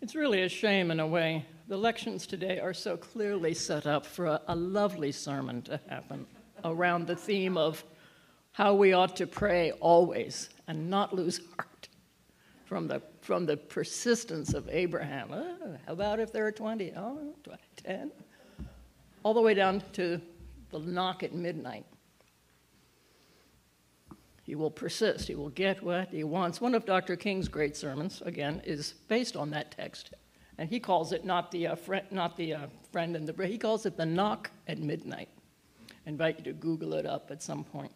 It's really a shame in a way. The lections today are so clearly set up for a, a, lovely sermon to happen around the theme of how we ought to pray always and not lose heart from the, from the persistence of Abraham. Oh, how about if there are 20? Oh, 10? All the way down to the knock at midnight. He will persist. He will get what he wants. One of Dr. King's great sermons, again, is based on that text. And he calls it not the, uh, friend, not the uh, friend in the he calls it the knock at midnight. I invite you to Google it up at some point.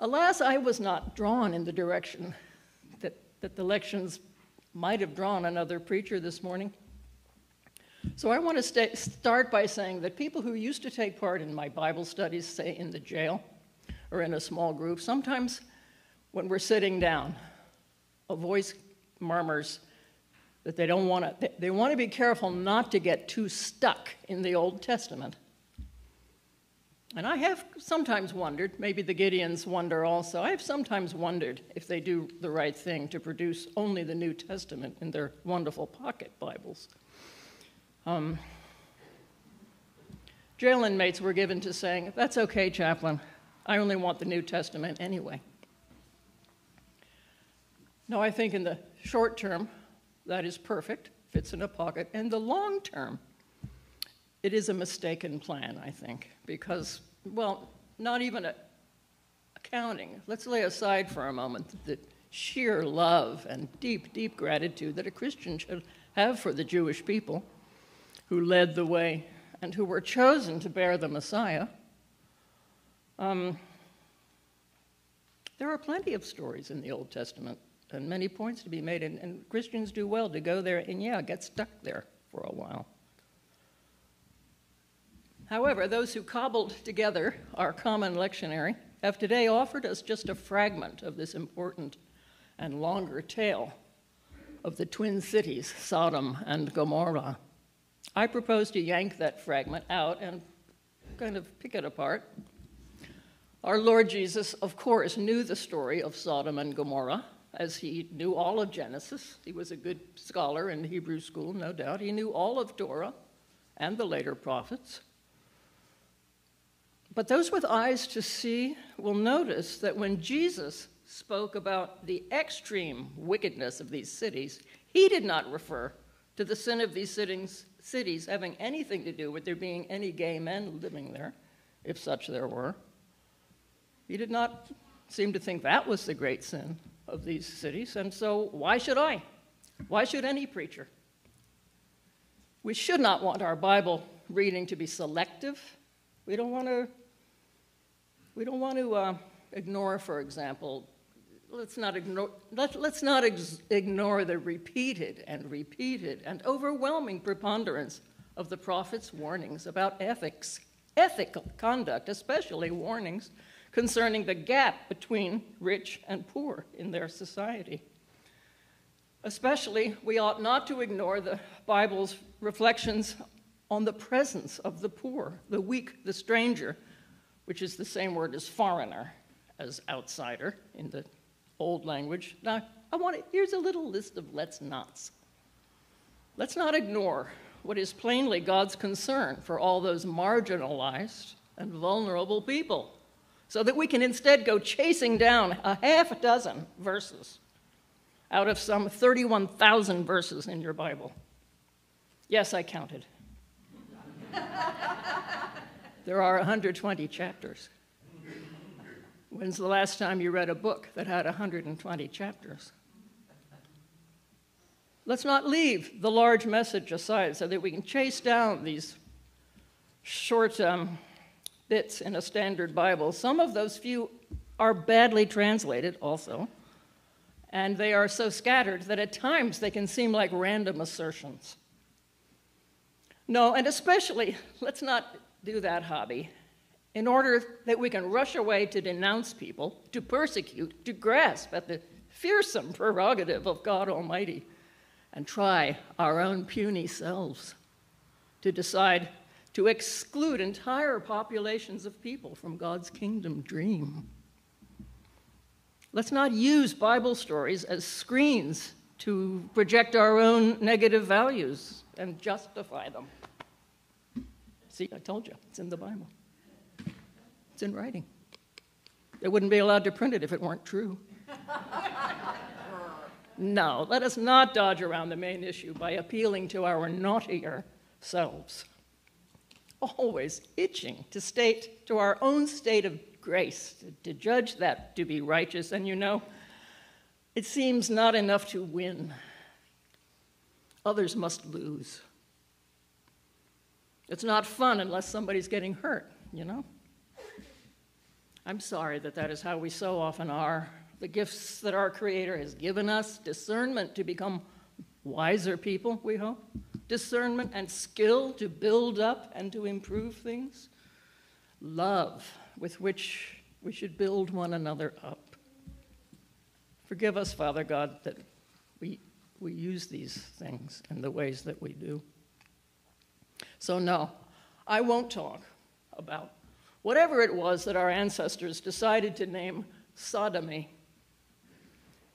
Alas, I was not drawn in the direction that, that the lections might have drawn another preacher this morning. So I want to st- start by saying that people who used to take part in my Bible studies, say in the jail, or in a small group, sometimes when we're sitting down, a voice murmurs that they don't want to, they want to be careful not to get too stuck in the Old Testament. And I have sometimes wondered, maybe the Gideons wonder also, I have sometimes wondered if they do the right thing to produce only the New Testament in their wonderful pocket Bibles. Um, jail inmates were given to saying, That's okay, chaplain. I only want the New Testament anyway. No, I think in the short term, that is perfect, fits in a pocket. And the long term, it is a mistaken plan, I think, because, well, not even a, accounting. Let's lay aside for a moment the sheer love and deep, deep gratitude that a Christian should have for the Jewish people who led the way and who were chosen to bear the Messiah. Um, there are plenty of stories in the Old Testament and many points to be made, and, and Christians do well to go there and, yeah, get stuck there for a while. However, those who cobbled together our common lectionary have today offered us just a fragment of this important and longer tale of the twin cities, Sodom and Gomorrah. I propose to yank that fragment out and kind of pick it apart our Lord Jesus, of course, knew the story of Sodom and Gomorrah, as he knew all of Genesis. He was a good scholar in Hebrew school, no doubt. He knew all of Torah and the later prophets. But those with eyes to see will notice that when Jesus spoke about the extreme wickedness of these cities, he did not refer to the sin of these cities having anything to do with there being any gay men living there, if such there were. He did not seem to think that was the great sin of these cities, and so why should I? Why should any preacher? We should not want our Bible reading to be selective. We don't want to. We don't want to uh, ignore, for example, let's not ignore, let, us not ex- ignore the repeated and repeated and overwhelming preponderance of the prophet's warnings about ethics, ethical conduct, especially warnings concerning the gap between rich and poor in their society. Especially, we ought not to ignore the Bible's reflections on the presence of the poor, the weak, the stranger, which is the same word as foreigner, as outsider in the old language. Now, I want to, here's a little list of let's nots. Let's not ignore what is plainly God's concern for all those marginalized and vulnerable people so that we can instead go chasing down a half a dozen verses out of some 31,000 verses in your Bible. Yes, I counted. there are 120 chapters. When's the last time you read a book that had 120 chapters? Let's not leave the large message aside so that we can chase down these short um, bits in a standard Bible. Some of those few are badly translated also, and they are so scattered that at times they can seem like random assertions. No, and especially, let's not do that hobby. In order that we can rush away to denounce people, to persecute, to grasp at the fearsome prerogative of God Almighty, and try our own puny selves to decide to exclude entire populations of people from God's kingdom dream. Let's not use Bible stories as screens to project our own negative values and justify them. See, I told you, it's in the Bible, it's in writing. They wouldn't be allowed to print it if it weren't true. no, let us not dodge around the main issue by appealing to our naughtier selves. Always itching to state to our own state of grace, to, to judge that to be righteous. And you know, it seems not enough to win, others must lose. It's not fun unless somebody's getting hurt, you know? I'm sorry that that is how we so often are. The gifts that our Creator has given us discernment to become wiser people, we hope, discernment and skill to build up and to improve things, love with which we should build one another up. Forgive us, Father God, that we, we use these things in the ways that we do. So, no, I won't talk about whatever it was that our ancestors decided to name sodomy.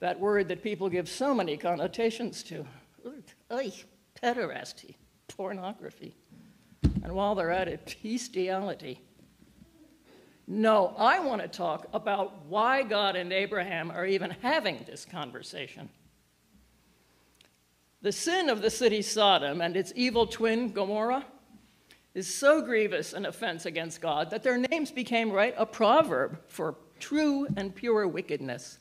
That word that people give so many connotations to. Pederasty, pornography. And while they're at it, bestiality. No, I want to talk about why God and Abraham are even having this conversation. The sin of the city Sodom and its evil twin Gomorrah is so grievous an offense against God that their names became, right, a proverb for true and pure wickedness.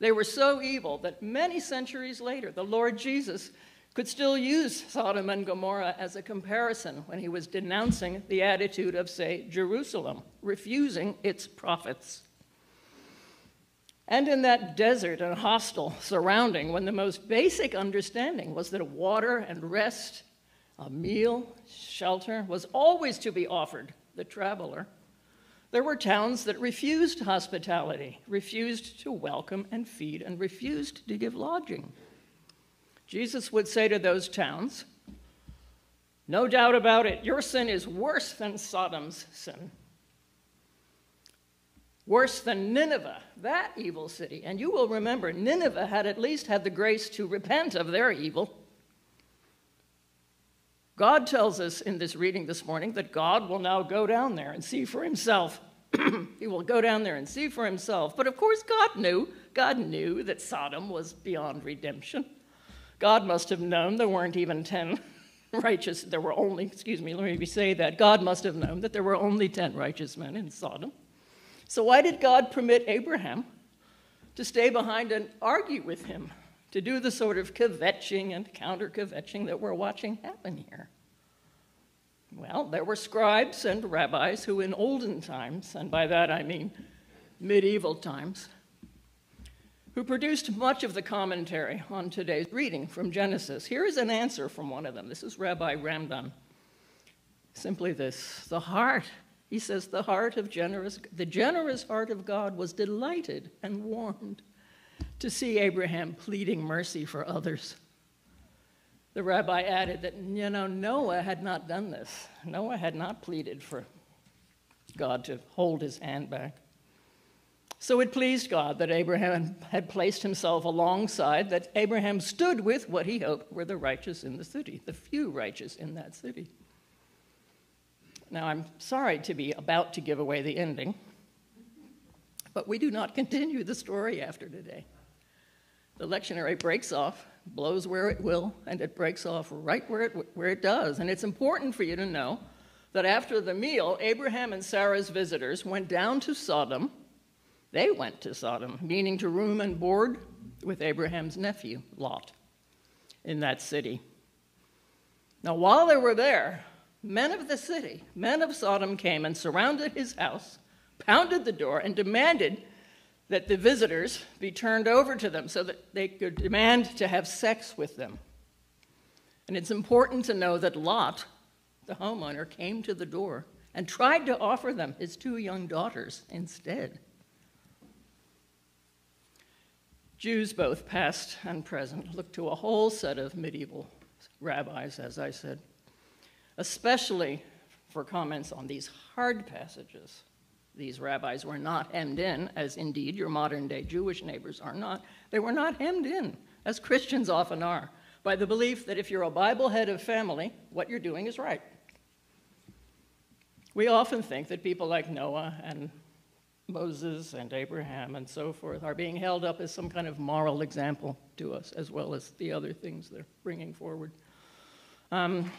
They were so evil that many centuries later, the Lord Jesus could still use Sodom and Gomorrah as a comparison when he was denouncing the attitude of, say, Jerusalem, refusing its prophets. And in that desert and hostile surrounding, when the most basic understanding was that water and rest, a meal, shelter was always to be offered the traveler, there were towns that refused hospitality, refused to welcome and feed, and refused to give lodging. Jesus would say to those towns, No doubt about it, your sin is worse than Sodom's sin, worse than Nineveh, that evil city. And you will remember, Nineveh had at least had the grace to repent of their evil. God tells us in this reading this morning that God will now go down there and see for himself. he will go down there and see for himself. But of course, God knew. God knew that Sodom was beyond redemption. God must have known there weren't even 10 righteous, there were only, excuse me, let me say that. God must have known that there were only 10 righteous men in Sodom. So why did God permit Abraham to stay behind and argue with him, to do the sort of kvetching and counter kvetching that we're watching happen here? Well, there were scribes and rabbis who, in olden times, and by that I mean medieval times, who produced much of the commentary on today's reading from Genesis. Here is an answer from one of them. This is Rabbi Ramban. Simply this the heart, he says, the heart of generous, the generous heart of God was delighted and warmed to see Abraham pleading mercy for others. The rabbi added that, you know, Noah had not done this. Noah had not pleaded for God to hold his hand back. So it pleased God that Abraham had placed himself alongside, that Abraham stood with what he hoped were the righteous in the city, the few righteous in that city. Now, I'm sorry to be about to give away the ending, but we do not continue the story after today. The lectionary breaks off, blows where it will, and it breaks off right where it, where it does. And it's important for you to know that after the meal, Abraham and Sarah's visitors went down to Sodom they went to Sodom, meaning to room and board with Abraham's nephew, Lot, in that city. Now, while they were there, men of the city, men of Sodom, came and surrounded his house, pounded the door, and demanded that the visitors be turned over to them so that they could demand to have sex with them. And it's important to know that Lot, the homeowner, came to the door and tried to offer them his two young daughters instead. Jews, both past and present, look to a whole set of medieval rabbis, as I said, especially for comments on these hard passages. These rabbis were not hemmed in, as indeed your modern day Jewish neighbors are not. They were not hemmed in as Christians often are, by the belief that if you're a Bible head of family, what you're doing is right. We often think that people like Noah and Moses and Abraham and so forth are being held up as some kind of moral example to us, as well as the other things they're bringing forward. Um,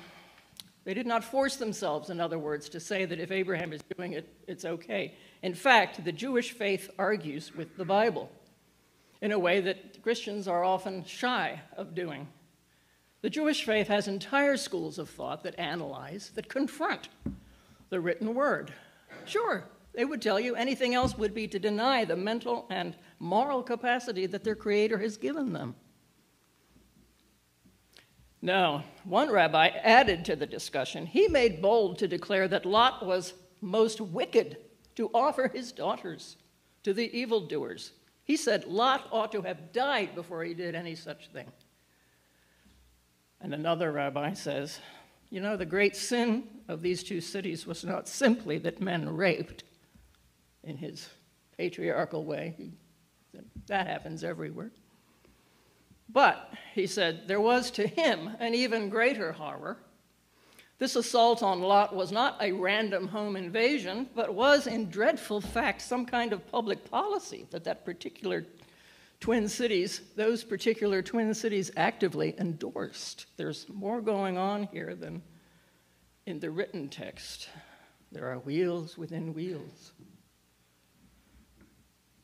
they did not force themselves, in other words, to say that if Abraham is doing it, it's okay. In fact, the Jewish faith argues with the Bible in a way that Christians are often shy of doing. The Jewish faith has entire schools of thought that analyze, that confront the written word. Sure, they would tell you anything else would be to deny the mental and moral capacity that their Creator has given them. Now, one rabbi added to the discussion. He made bold to declare that Lot was most wicked to offer his daughters to the evildoers. He said Lot ought to have died before he did any such thing. And another rabbi says, you know, the great sin of these two cities was not simply that men raped in his patriarchal way. that happens everywhere. But, he said, there was to him an even greater horror. This assault on Lot was not a random home invasion, but was, in dreadful fact, some kind of public policy that that particular twin cities, those particular twin cities actively endorsed. There's more going on here than in the written text. There are wheels within wheels.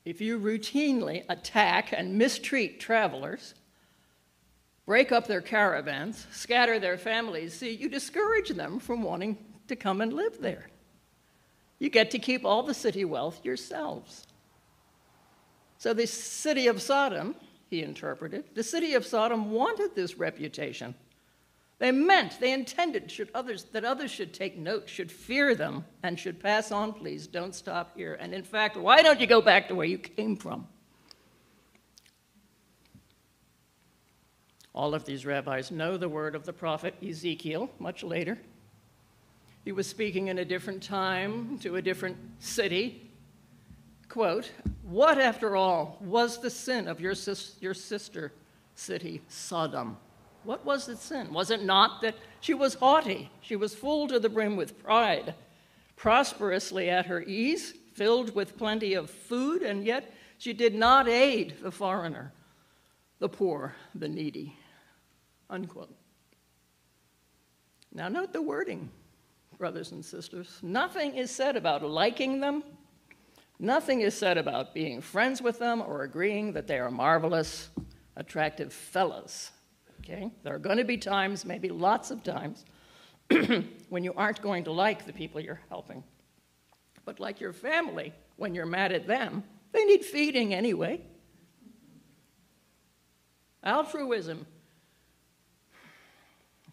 If you routinely attack and mistreat travelers, break up their caravans, scatter their families, see, you discourage them from wanting to come and live there. You get to keep all the city wealth yourselves. So the city of Sodom, he interpreted, the city of Sodom wanted this reputation. They meant, they intended should others, that others should take note, should fear them, and should pass on, please, don't stop here. And in fact, why don't you go back to where you came from? All of these rabbis know the word of the prophet Ezekiel much later. He was speaking in a different time to a different city, quote, What, after all, was the sin of your, sis- your sister city, Sodom? What was its sin? Was it not that she was haughty? She was full to the brim with pride, prosperously at her ease, filled with plenty of food, and yet she did not aid the foreigner, the poor, the needy. Unquote. Now, note the wording, brothers and sisters. Nothing is said about liking them Nothing is said about being friends with them or agreeing that they are marvelous, attractive fellows. Okay? There are going to be times, maybe lots of times, when you aren't going to like the people you're helping. But like your family, when you're mad at them, they need feeding anyway. Altruism.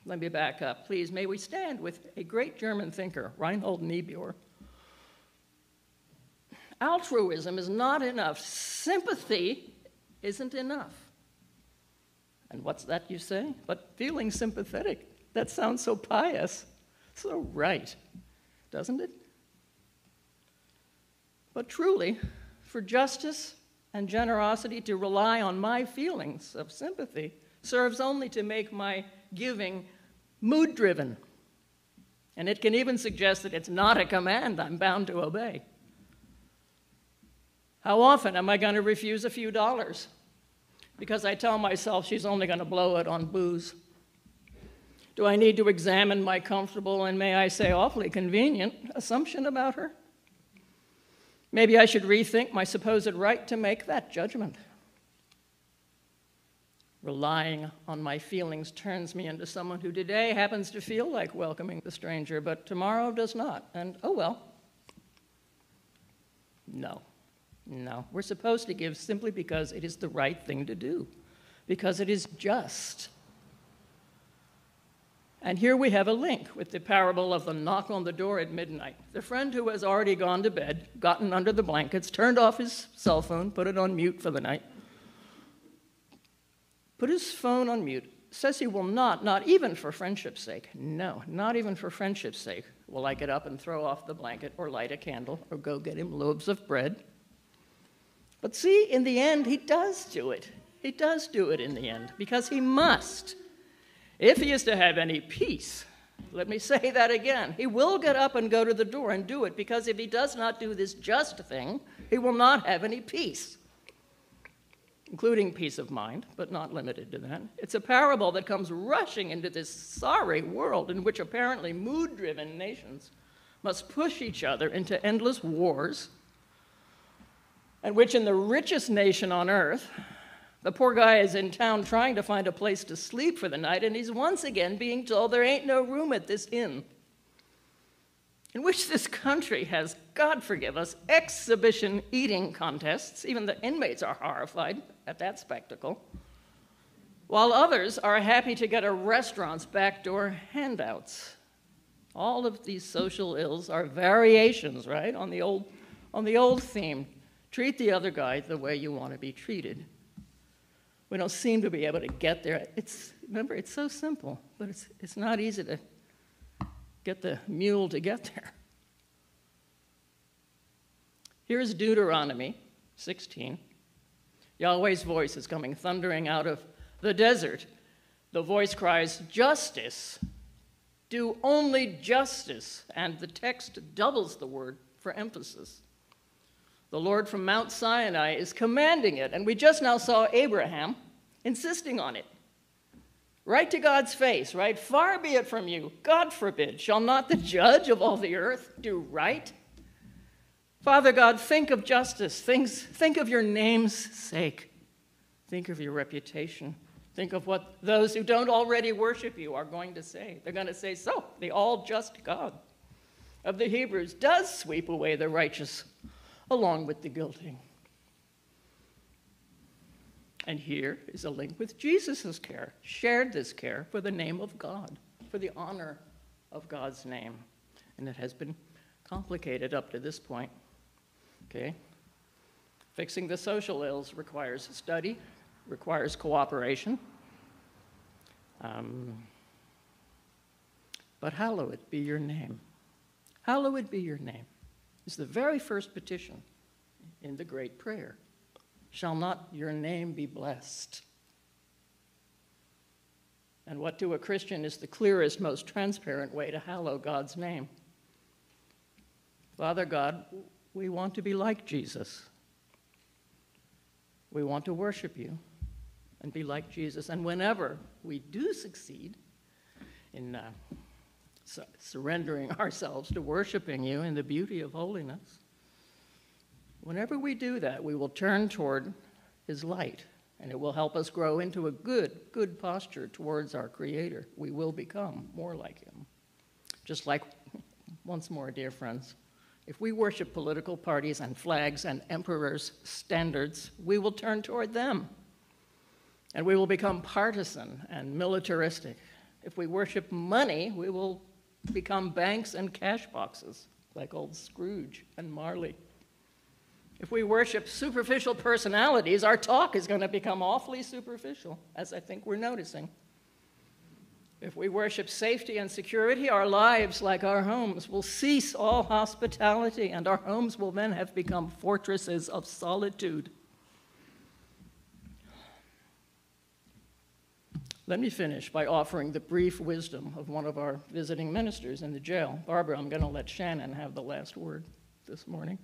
Let me back up, please. May we stand with a great German thinker, Reinhold Niebuhr altruism is not enough. Sympathy isn't enough. And what's that you say? But feeling sympathetic. That sounds so pious, so right, doesn't it? But truly, for justice and generosity to rely on my feelings of sympathy serves only to make my giving mood driven. And it can even suggest that it's not a command I'm bound to obey. How often am I going to refuse a few dollars? Because I tell myself she's only going to blow it on booze. Do I need to examine my comfortable and, may I say, awfully convenient assumption about her? Maybe I should rethink my supposed right to make that judgment. Relying on my feelings turns me into someone who today happens to feel like welcoming the stranger, but tomorrow does not. And oh well. No. No, we're supposed to give simply because it is the right thing to do, because it is just. And here we have a link with the parable of the knock on the door at midnight. The friend who has already gone to bed, gotten under the blankets, turned off his cell phone, put it on mute for the night, put his phone on mute, says he will not, not even for friendship's sake, no, not even for friendship's sake, will I get up and throw off the blanket or light a candle or go get him loaves of bread but see, in the end, he does do it. He does do it in the end because he must. If he is to have any peace, let me say that again. He will get up and go to the door and do it because if he does not do this just thing, he will not have any peace, including peace of mind, but not limited to that. It's a parable that comes rushing into this sorry world in which apparently mood driven nations must push each other into endless wars, and which, in the richest nation on earth, the poor guy is in town trying to find a place to sleep for the night, and he's once again being told there ain't no room at this inn. In which this country has, God forgive us, exhibition eating contests. Even the inmates are horrified at that spectacle. While others are happy to get a restaurant's backdoor handouts. All of these social ills are variations, right, on the old, on the old theme. Treat the other guy the way you want to be treated. We don't seem to be able to get there. It's, remember, it's so simple, but it's, it's not easy to get the mule to get there. Here's Deuteronomy 16. Yahweh's voice is coming thundering out of the desert. The voice cries, Justice. Do only justice. And the text doubles the word for emphasis. The Lord from Mount Sinai is commanding it, and we just now saw Abraham insisting on it. Right to God's face, right? Far be it from you, God forbid, shall not the judge of all the earth do right? Father God, think of justice, think, think of your name's sake, think of your reputation. Think of what those who don't already worship you are going to say. They're going to say, So, the all just God of the Hebrews does sweep away the righteous along with the guilty. And here is a link with Jesus' care, shared this care for the name of God, for the honor of God's name. And it has been complicated up to this point. Okay? Fixing the social ills requires study, requires cooperation. Um, but hallowed be your name. Hallowed be your name is the very first petition in the great prayer. Shall not your name be blessed? And what to a Christian is the clearest, most transparent way to hallow God's name? Father God, we want to be like Jesus. We want to worship you and be like Jesus. And whenever we do succeed in uh, surrendering ourselves to worshiping you in the beauty of holiness, whenever we do that, we will turn toward his light and it will help us grow into a good, good posture towards our Creator. We will become more like Him. Just like, once more, dear friends, if we worship political parties and flags and emperors' standards, we will turn toward them. And we will become partisan and militaristic. If we worship money, we will become banks and cash boxes, like old Scrooge and Marley. If we worship superficial personalities, our talk is going to become awfully superficial, as I think we're noticing. If we worship safety and security, our lives, like our homes, will cease all hospitality, and our homes will then have become fortresses of solitude. Let me finish by offering the brief wisdom of one of our visiting ministers in the jail. Barbara, I'm going to let Shannon have the last word this morning.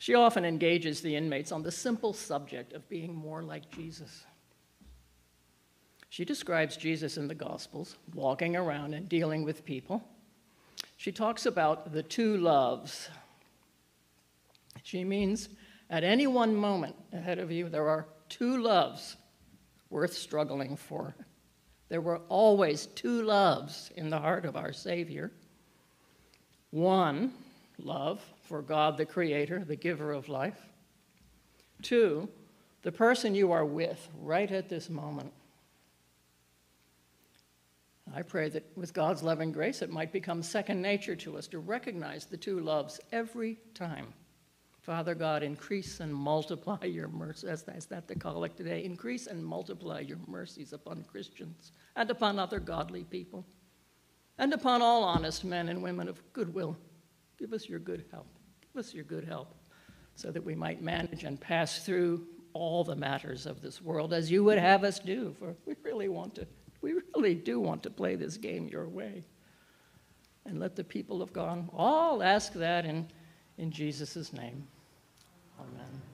She often engages the inmates on the simple subject of being more like Jesus. She describes Jesus in the Gospels, walking around and dealing with people. She talks about the two loves. She means at any one moment ahead of you, there are two loves worth struggling for. There were always two loves in the heart of our Savior one, love for God the Creator, the giver of life. Two, the person you are with right at this moment. I pray that with God's loving grace, it might become second nature to us to recognize the two loves every time. Father God, increase and multiply your mercy. Is that the collect today? Increase and multiply your mercies upon Christians and upon other godly people and upon all honest men and women of goodwill. Give us your good help. Give us your good help so that we might manage and pass through all the matters of this world as you would have us do, for we really want to, we really do want to play this game your way. And let the people of God all ask that in, in Jesus' name. Amen.